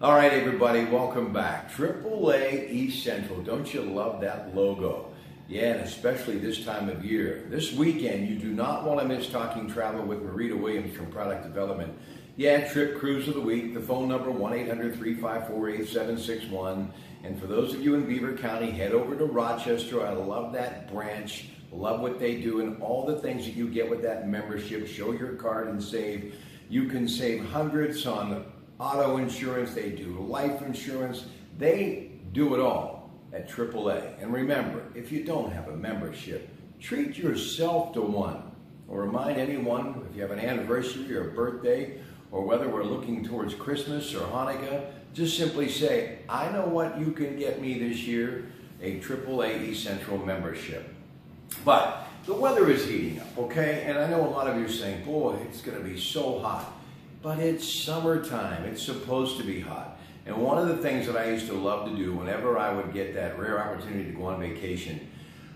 All right, everybody, welcome back. AAA East Central. Don't you love that logo? Yeah, and especially this time of year. This weekend, you do not want to miss talking travel with Marita Williams from Product Development. Yeah, Trip Cruise of the Week. The phone number 1-800-354-8761. And for those of you in Beaver County, head over to Rochester. I love that branch. Love what they do and all the things that you get with that membership. Show your card and save. You can save hundreds on auto insurance, they do life insurance, they do it all at AAA. And remember, if you don't have a membership, treat yourself to one. Or remind anyone if you have an anniversary or a birthday, or whether we're looking towards Christmas or Hanukkah, just simply say, I know what you can get me this year, a AAA Central membership. But the weather is heating up, okay? And I know a lot of you are saying, boy, it's gonna be so hot but it's summertime. It's supposed to be hot. And one of the things that I used to love to do whenever I would get that rare opportunity to go on vacation,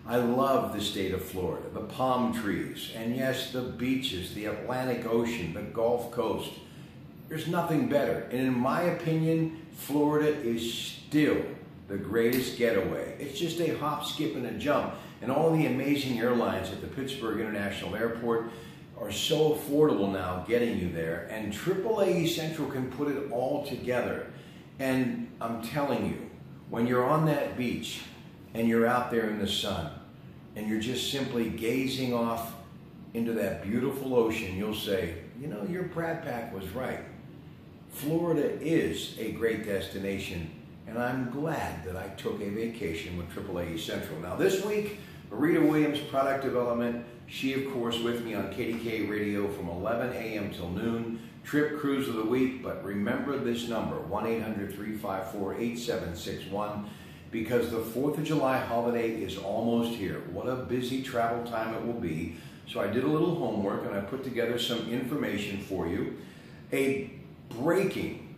I love the state of Florida, the palm trees, and yes, the beaches, the Atlantic Ocean, the Gulf Coast. There's nothing better. And in my opinion, Florida is still the greatest getaway. It's just a hop, skip, and a jump. And all the amazing airlines at the Pittsburgh International Airport, are so affordable now getting you there, and AAA Central can put it all together. And I'm telling you, when you're on that beach and you're out there in the sun and you're just simply gazing off into that beautiful ocean, you'll say, you know, your Pratte Pack was right. Florida is a great destination, and I'm glad that I took a vacation with AAA Central. Now, this week, Marita Williams, Product Development, she, of course, with me on KDK Radio from 11 a.m. till noon. Trip Cruise of the Week, but remember this number, 1-800-354-8761, because the 4th of July holiday is almost here. What a busy travel time it will be. So I did a little homework and I put together some information for you. A breaking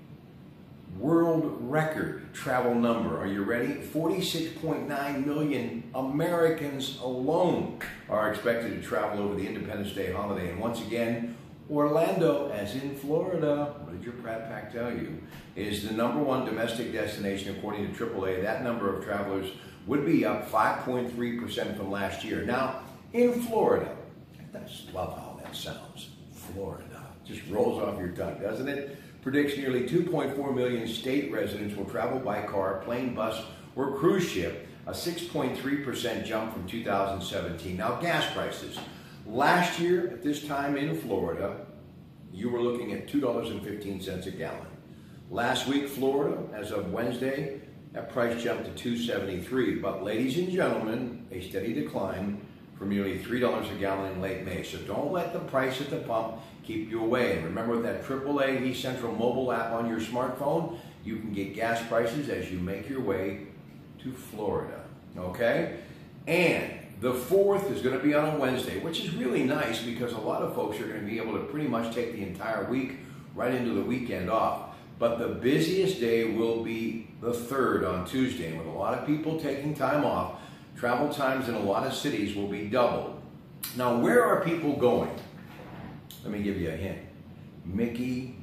world record travel number. Are you ready? 46.9 million Americans alone are expected to travel over the Independence Day holiday. And once again, Orlando, as in Florida, what did your Pratte Pack tell you, is the number one domestic destination according to AAA. That number of travelers would be up 5.3% from last year. Now, in Florida, I love how that sounds. Florida. Just rolls off your tongue, doesn't it? Predicts nearly 2.4 million state residents will travel by car, plane, bus, or cruise ship, a 6.3% jump from 2017. Now, gas prices. Last year, at this time in Florida, you were looking at $2.15 a gallon. Last week, Florida, as of Wednesday, that price jumped to 273. But ladies and gentlemen, a steady decline from nearly $3 a gallon in late May. So don't let the price at the pump keep you away. And remember with that AAA Central mobile app on your smartphone? You can get gas prices as you make your way to Florida. Okay? And the 4th is going to be on a Wednesday, which is really nice because a lot of folks are going to be able to pretty much take the entire week right into the weekend off. But the busiest day will be the 3rd on Tuesday, with a lot of people taking time off. Travel times in a lot of cities will be doubled. Now, where are people going? Let me give you a hint. Mickey,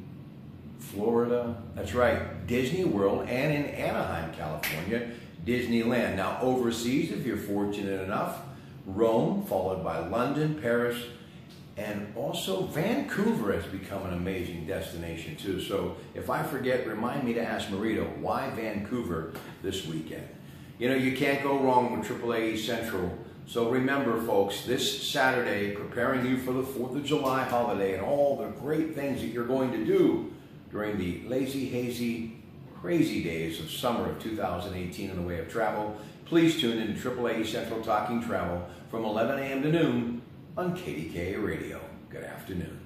Florida. That's right, Disney World, and in Anaheim, California, Disneyland. Now, overseas, if you're fortunate enough, Rome, followed by London, Paris, and also Vancouver has become an amazing destination too. So if I forget, remind me to ask Marita, why Vancouver this weekend? You know, you can't go wrong with AAA Central so remember, folks, this Saturday, preparing you for the 4th of July holiday and all the great things that you're going to do during the lazy, hazy, crazy days of summer of 2018 in the way of travel, please tune in to AAA Central Talking Travel from 11 a.m. to noon on KDKA Radio. Good afternoon.